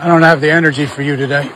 I don't have the energy for you today.